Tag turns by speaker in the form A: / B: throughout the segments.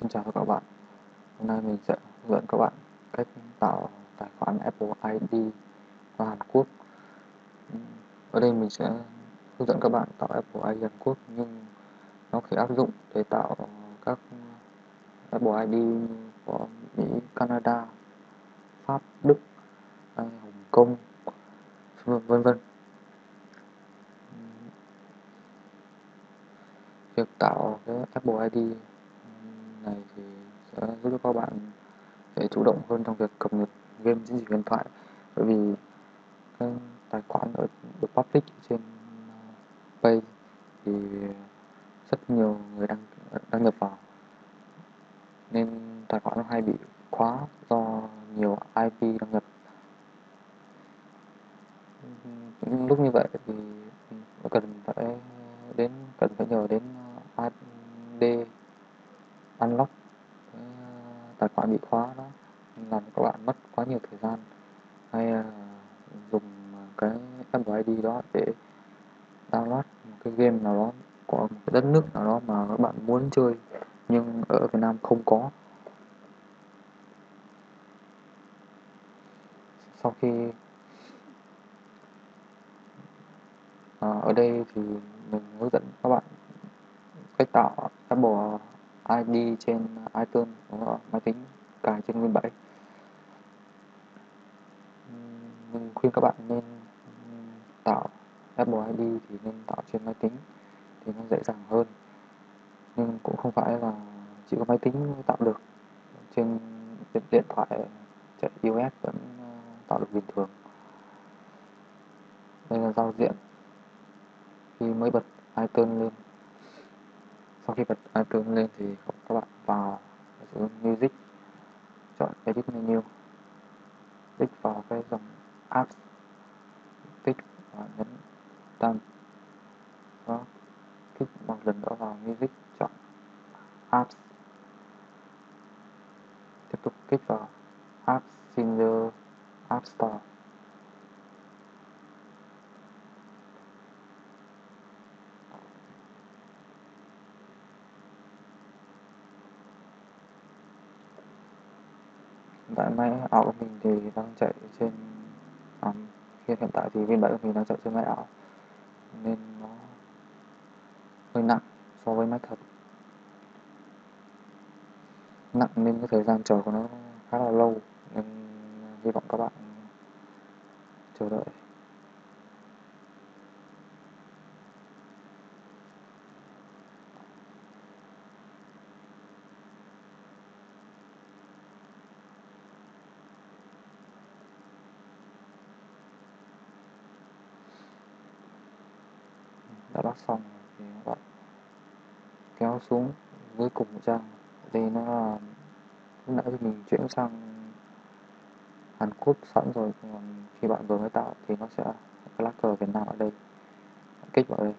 A: Xin chào các bạn. Hôm nay mình sẽ hướng dẫn các bạn cách tạo tài khoản Apple ID qua Hàn Quốc. Ở đây mình sẽ hướng dẫn các bạn tạo Apple ID Hàn Quốc nhưng nó chỉ áp dụng để tạo các Apple ID của Mỹ, Canada, Pháp, Đức, Hồng Kông, vân vân. Việc tạo cái Apple ID này thì sẽ giúp cho các bạn để chủ động hơn trong việc cập nhật game trên điện thoại. Bởi vì cái tài khoản ở được public trên ờ, play thì rất nhiều người đăng đăng nhập vào. Nên tài khoản nó hay bị khóa do nhiều IP đăng nhập. Những lúc như vậy thì cần phải đến, cần phải nhờ đến unlock cái tài khoản bị khóa đó làm các bạn mất quá nhiều thời gian. Hay dùng cái Apple ID đó để download một cái game nào đó của một cái đất nước nào đó mà các bạn muốn chơi nhưng ở Việt Nam không có. Sau khi à, ở đây thì mình hướng dẫn các bạn cách tạo Apple ID trên iTunes của ờ, máy tính, cài trên Win 7 mình khuyên các bạn nên tạo Apple ID thì nên tạo trên máy tính thì nó dễ dàng hơn. Nhưng cũng không phải là chỉ có máy tính mới tạo được. Trên điện thoại chạy iOS vẫn ờ, tạo được bình thường. Đây là giao diện khi mới bật iTunes lên sau khi bật iTunes lên thì các bạn vào sử dụng Music, chọn Edit Menu, click vào cái dòng Apps, click và nhấn Done. Đó, click một lần nữa vào Music, chọn Apps. Tiếp tục click vào Apps in the App Store. Tại máy ảo của mình thì đang chạy trên um, hiện tại thì viên bản của mình đang chạy trên máy ảo. Nên nó hơi nặng so với máy thật. Nặng nên cái thời gian chờ của nó khá là lâu nên hy vọng các bạn chờ đợi. Đã xong thì các bạn kéo xuống dưới cùng trang đây nó là, lúc nãy thì mình chuyển sang Hàn Quốc sẵn rồi còn khi bạn vừa mới tạo thì nó sẽ lá cờ Việt Nam ở đây. Kích vào đây.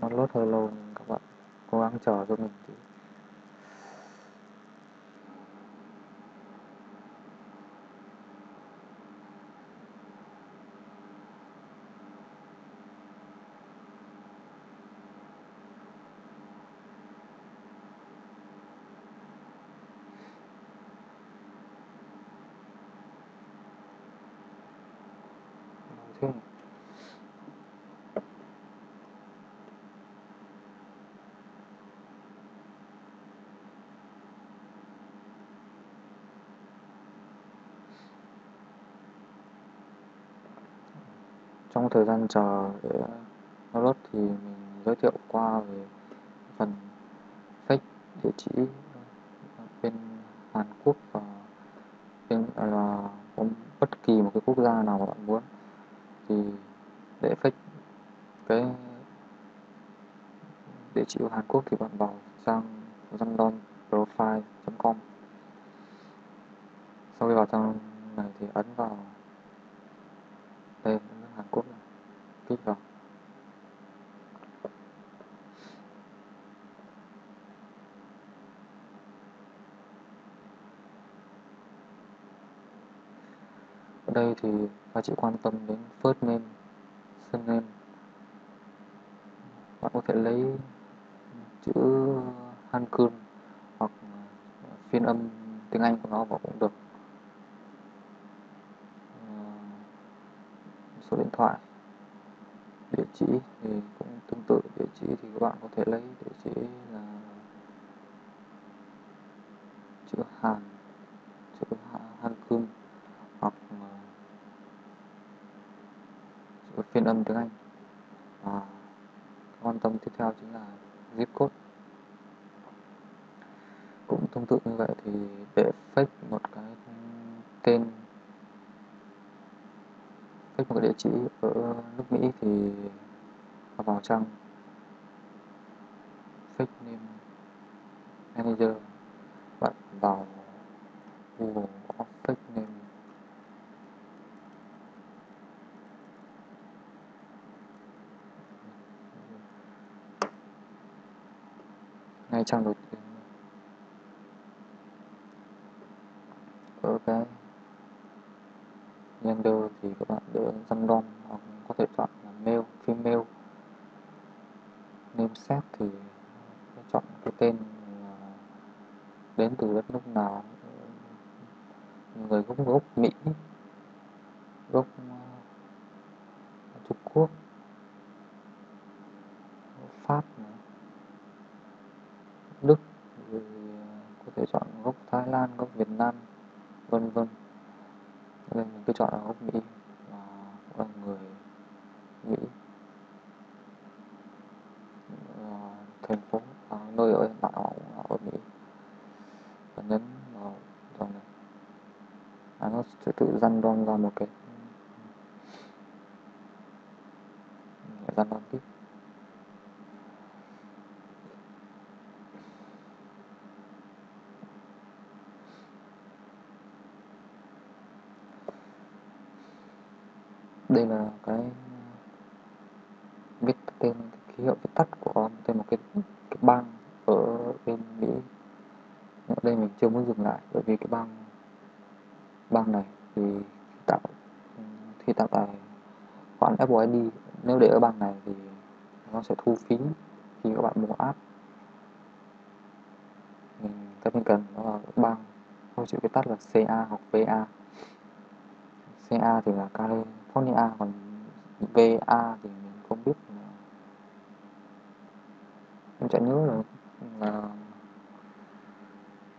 A: Nó lốt hơi lâu cố gắng chờ cho mình thì thế trong thời gian chờ để ờ, download load thì mình giới thiệu qua về phần fake địa chỉ ờ, bên Hàn Quốc và bên ờ, là bất kỳ một cái quốc gia nào mà bạn muốn. Thì để fake cái địa chỉ của Hàn Quốc thì bạn vào trang randonprofile.com sau khi vào trang này thì ấn vào đây. Hàn Quốc này. Kích vào đây thì các chị quan tâm đến first name surname bạn có thể lấy chữ Hangul hoặc phiên âm tiếng Anh của nó vào cũng được. Số điện thoại. Địa chỉ thì cũng tương tự, địa chỉ thì các bạn có thể lấy, địa chỉ là chữ Hàn chữ Hàn Hangul hoặc chữ phiên âm tiếng Anh. Và quan tâm tiếp theo chính là zip code. Cũng tương tự như vậy thì để fake một cái tên cách một cái địa chỉ ở nước Mỹ thì vào trang fake name manager, bạn vào Google fake name. Ngay trang đầu tiên, ở cái Blender thì các bạn để random hoặc có thể chọn là male, female. Name set thì chọn cái tên là đến từ đất nước nào. Người gốc gốc Mỹ, gốc Trung Quốc Pháp Đức rồi có thể chọn gốc Thái Lan gốc Việt Nam vân vân nên mình cứ chọn là gốc Mỹ và cũng là người Mỹ thành phố à, nơi ở hiện tại họ cũng là ở Mỹ và nhấn vào dòng này à, nó sẽ tự ra một cái random tiếp. Đây là cái viết tên ký hiệu viết tắt của tên một cái, cái bang ở bên Mỹ. Ở đây mình chưa muốn dừng lại bởi vì cái bang bang này thì tạo. Khi tạo tài. Khoản Apple ID nếu để ở bang này thì nó sẽ thu phí khi các bạn mua app. Mình cái mình cần đó là bang không chịu cái tắt là CA hoặc VA CA thì là California còn VA thì mình không biết em chẳng nhớ là, là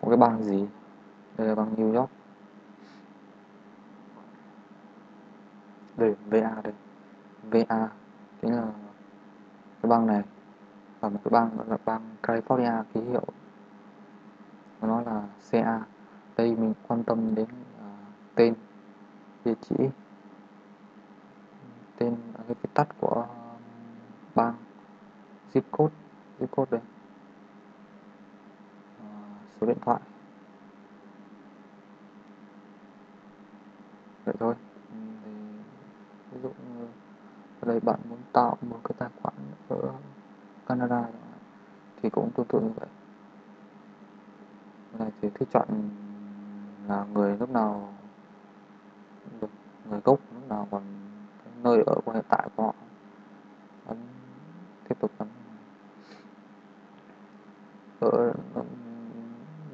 A: một cái bang gì. Đây là bang New York. Đây VA đây. VA chính là cái bang này. Và một cái bang là bang California ký hiệu. Nó là CA đây mình quan tâm đến uh, tên địa chỉ. Tên cái viết tắt của um, bang zip code zip code đây. Uh, số điện thoại. Vậy thôi đây bạn muốn tạo một cái tài khoản ở Canada thì cũng tương tự như vậy. Này, thì cứ chọn là người lúc nào được, người gốc lúc nào còn nơi ở của hiện tại của họ. Ấn, tiếp tục ấn. Ở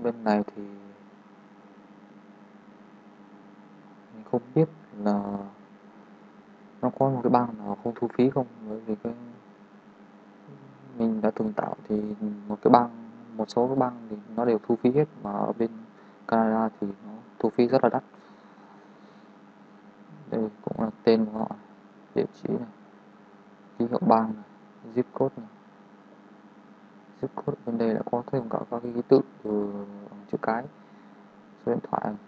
A: bên này thì mình không biết là nó có một cái bang nào không thu phí không? Bởi vì cái mình đã từng tạo thì một cái bang, một số cái bang thì nó đều thu phí hết, mà ở bên Canada thì nó thu phí rất là đắt. Đây cũng là tên của họ, địa chỉ này, ký hiệu bang này, zip code này. Zip code bên đây đã có thêm cả các cái ký tự từ chữ cái, số điện thoại này.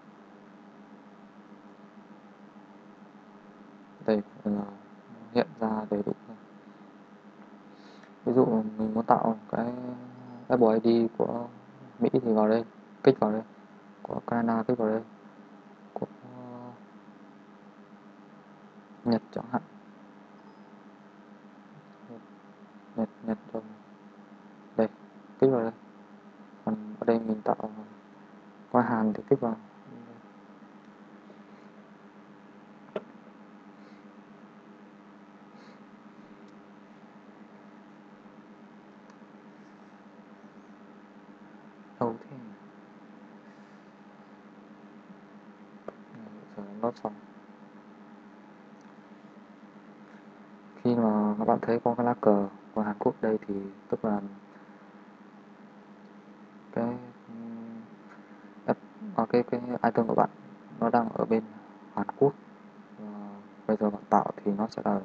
A: Đây ờ, hiện ra đầy đủ ví dụ mình muốn tạo cái Apple ID của Mỹ thì vào đây, kích vào đây, của Canada kích vào đây, của Nhật chẳng hạn. Nhật Nhật rồi. Đây, kích vào đây. Còn ở đây mình tạo qua Hàn thì kích vào. Download xong khi mà các bạn thấy có cái lá cờ của Hàn Quốc đây thì tức là cái cái à, cái, cái item của bạn nó đang ở bên Hàn Quốc. Và bây giờ bạn tạo thì nó sẽ là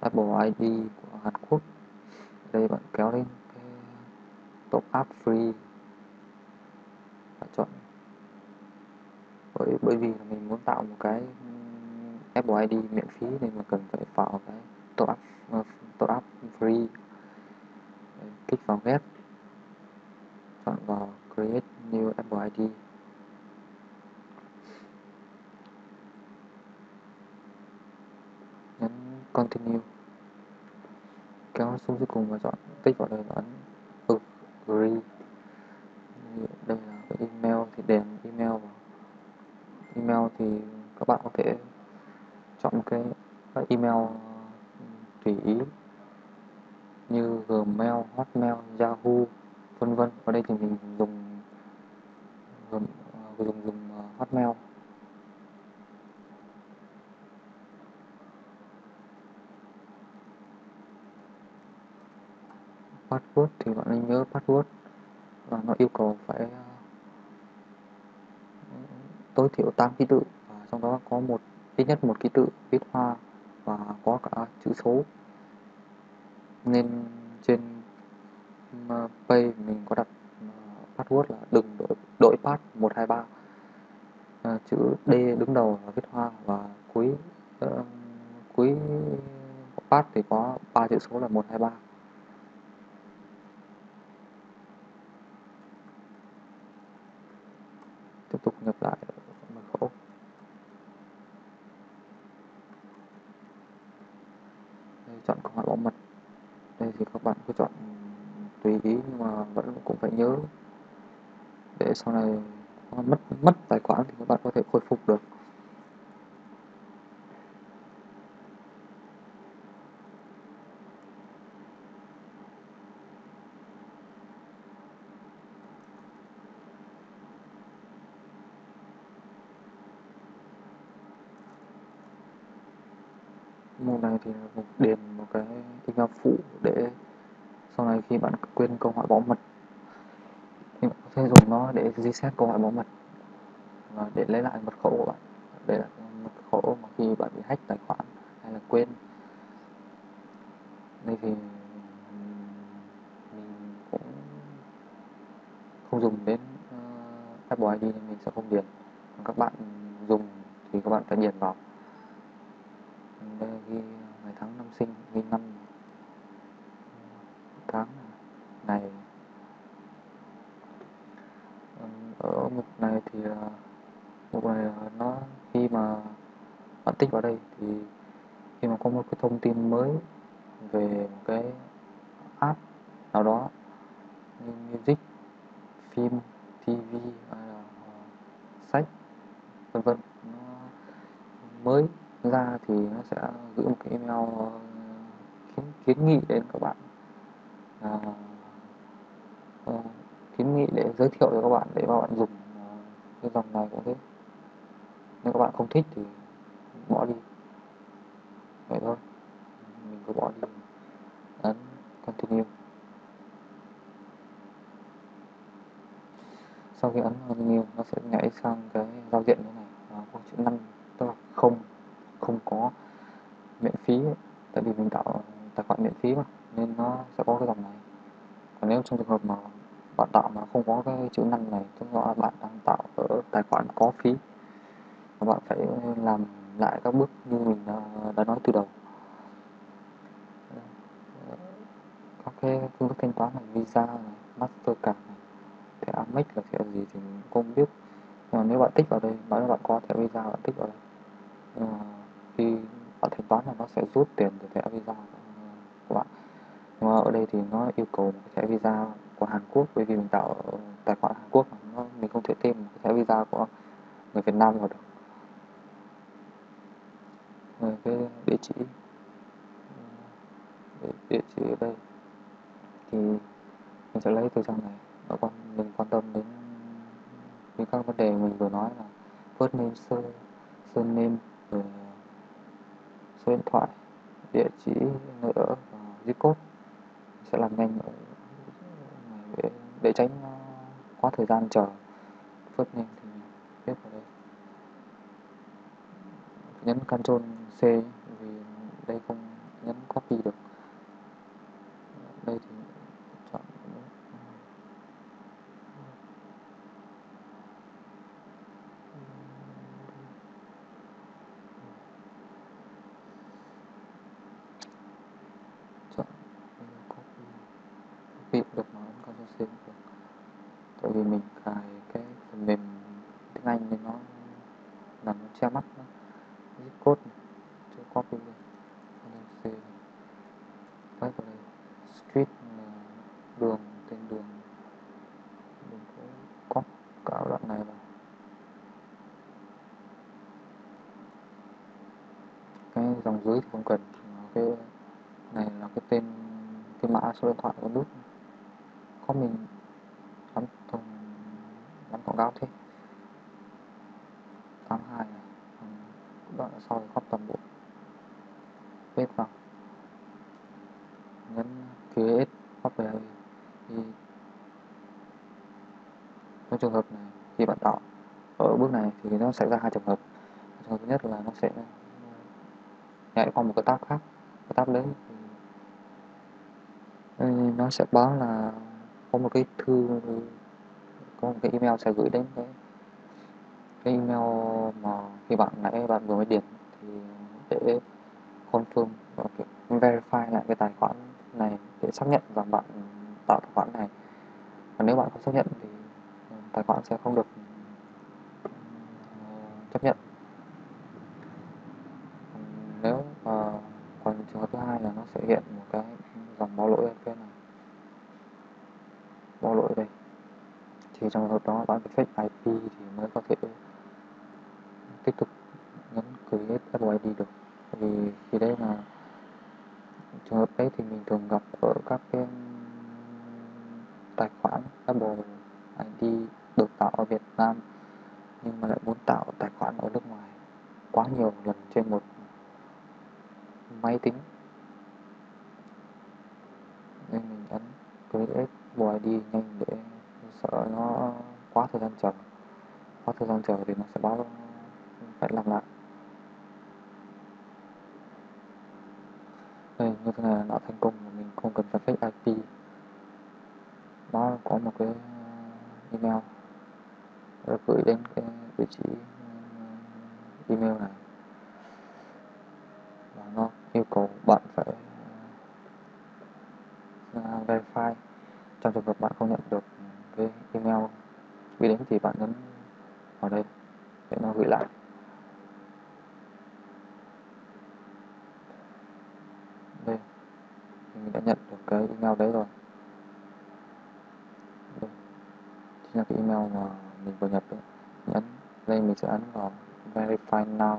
A: Apple ID của Hàn Quốc. Đây bạn kéo lên cái top up free. Bạn chọn bởi vì mình muốn tạo một cái ừ, Apple ID miễn phí nên mình cần phải vào cái top up uh, top up free. Kích vào get chọn vào create new Apple ID nhấn continue. Kéo xuống dưới cùng và chọn tích vào đây và ấn agree. Đây là cái email thì đèn email vào email thì các bạn có thể chọn một cái email ừ, tùy ý như Gmail, Hotmail, Yahoo vân vân. Ở đây thì mình dùng ừ, dùng dùng, dùng Hotmail. Password thì bạn nên nhớ password. Và nó yêu cầu phải ờ, tối thiểu 8 ký tự và trong đó có một ít nhất một ký tự viết hoa và có cả chữ số. Nên trên pay mình có đặt password là đừng đổi, đổi pass 123 à, ờ, chữ D đứng đầu là viết hoa và cuối uh, cuối pass thì có ba chữ số là 123 tiếp tục nhập lại mật khẩu đây, chọn câu hỏi bảo mật đây thì các bạn cứ chọn tùy ý, nhưng mà vẫn cũng phải nhớ. Để sau này mất mất tài khoản thì các bạn có thể khôi phục được. Mục này thì mục điền một cái email phụ để khi bạn quên câu hỏi bảo mật. Thì bạn có thể dùng nó để reset câu hỏi bảo mật và để lấy lại mật khẩu của bạn. Để là mật khẩu mà khi bạn bị hack tài khoản hay là quên. Đây thì mình cũng không dùng đến uh, Apple ID nên mình sẽ không điền. Còn các bạn dùng thì các bạn phải điền vào. Đây ghi ngày tháng năm sinh ghi năm tháng ngày ở mục Ờ, này thì một này nó khi mà bạn tích vào đây thì khi mà có một cái thông tin mới về một cái app nào đó như music phim tv hay là ờ, sách vân vân nó mới ra thì nó sẽ gửi một cái email ờ, kiến, kiến nghị đến các bạn. À, kiến nghị để giới thiệu cho các bạn để các bạn dùng cái dòng này cũng thế. Nếu các bạn không thích thì bỏ đi. Vậy thôi. Mình cứ bỏ đi. Ấn continue. Sau khi ấn continue, nó sẽ nhảy sang cái giao diện như này. Có chữ năm, tức là không không có miễn phí tại vì mình tạo tài khoản miễn phí mà, nên nó sẽ có cái dòng này. Còn nếu trong trường hợp mà bạn tạo mà không có cái chữ năng này tức là bạn đang tạo ở tài khoản có phí. Và bạn phải làm lại các bước như mình đã, đã nói từ đầu. Các cái phương thức thanh toán là visa này mastercard này thẻ amex là thẻ gì thì mình không biết. Nhưng mà nếu bạn tích vào đây nói là bạn có thẻ visa bạn tích vào đây. Nhưng mà khi bạn thanh toán là nó sẽ rút tiền từ thẻ visa của bạn. Nhưng mà ở đây thì nó yêu cầu một cái thẻ visa của Hàn Quốc, bởi vì mình tạo tài khoản Hàn Quốc, nó, mình không thể thêm một cái thẻ visa của người Việt Nam vào được. Rồi cái địa chỉ ừ, địa chỉ ở đây. Thì mình sẽ lấy từ trong này. Và quan, mình quan tâm đến những các vấn đề mình vừa nói là first name sơ surname, rồi, số điện thoại, địa chỉ, nơi ở và zip code. Sẽ làm nhanh ở để, để tránh ờ, quá thời gian chờ phớt name thì viết vào đây. Nhấn Ctrl C vì đây không nhấn copy được đây thì chọn chọn copy copy được mà ấn Ctrl C được tại vì mình cài cái phần mềm tiếng Anh nên nó làm nó che mắt nó zip code chưa copy lên Ctrl C phát vào đây street là đường, tên đường. Đường phố copy cả đoạn này vào cái dòng dưới thì không cần cái này là cái tên, cái mã số điện thoại của nút có mình bắn thùng bắn quảng cáo thế tháng 2 này đoạn sau thì khắp toàn bộ paste vào nhấn create copy thì trong trường hợp này khi bạn tạo ở bước này thì nó xảy ra hai trường hợp. Trường hợp thứ nhất là nó sẽ, nhảy qua một cái tab khác. Cái tab đấy thì ừ, nó sẽ báo là có một cái thư, có một cái email sẽ gửi đến cái cái email mà khi bạn nãy bạn vừa mới điền thì để confirm ờ, verify lại cái tài khoản này để xác nhận rằng bạn tạo tài khoản này. Và nếu bạn không xác nhận thì ừ, tài khoản sẽ không được chấp nhận nếu uh, còn trường hợp thứ hai là nó sẽ hiện một cái dòng báo lỗi ở này. Báo lỗi đây. Thì trong trường hợp đó bạn phải fake IP thì mới có thể tiếp tục nhấn create FYD được. Vì khi đây là trường hợp đấy thì mình thường gặp ở các cái tài khoản Apple ID được tạo ở Việt Nam nhưng mà lại muốn tạo tài khoản ở nước ngoài quá nhiều lần trên một máy tính nên mình ấn create bùa ID nhanh để sợ nó quá thời gian chờ. Quá thời gian chờ thì nó sẽ báo phải làm lại. Đây, như thế này là đã thành công mà mình không cần phải fake IP nó có một cái email. Rồi gửi đến cái địa chỉ ừ, email này. Và nó yêu cầu bạn phải uh, verify trong trường hợp bạn không nhận được cái email gửi đến thì bạn nhấn vào đây để nó gửi lại. Đây mình đã nhận được cái email đấy rồi. Đây chính là cái email mà mình vừa nhập đấy nhấn đây mình sẽ ấn vào verify now.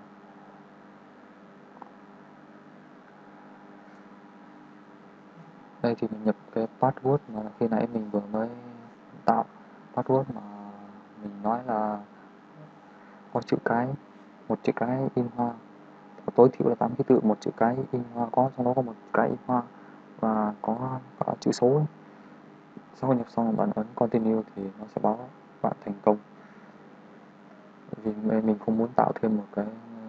A: Đây thì mình nhập cái password mà khi nãy mình vừa mới tạo password mà mình nói là có chữ cái, một chữ cái in hoa. Tối thiểu là 8 ký tự, một chữ cái in hoa có trong đó có một cái in hoa và có cả chữ số ấy. sau nhập xong bạn ấn continue thì nó sẽ báo bạn thành công. Vì mình không muốn tạo thêm một cái ờ,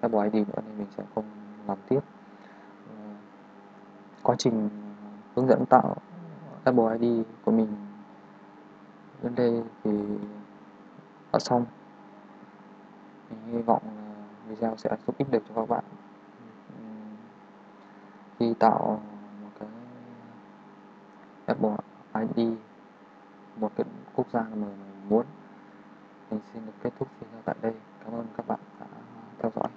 A: Apple ID nữa nên mình sẽ không làm tiếp quá trình hướng dẫn tạo Apple ID của mình đến đây thì đã xong. Mình hy vọng là video sẽ giúp ích được cho các bạn. Khi tạo một cái Apple ID một cái quốc gia mà mình muốn mình xin được kết thúc video tại đây. Cảm ơn các bạn đã theo dõi.